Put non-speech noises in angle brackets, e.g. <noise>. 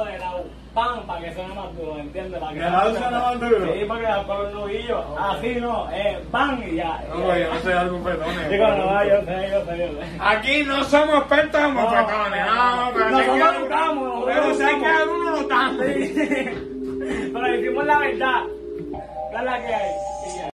de lado, pan, para que suene más duro, ¿entiendes? Para que ¿De lado suena más duro? Sí, para que con los nudillos. Así no, eh, pan y ya. No, pues, yo no soy algún petón. Eh. Digo, no, yo sé, yo sé, yo sé. Aquí no somos expertos en no, pero Nosotros que- buscamos, nosotros Pero sé que algunos no están. Sí. <laughs> Pero decimos la verdad. ¿Qué es la que hay?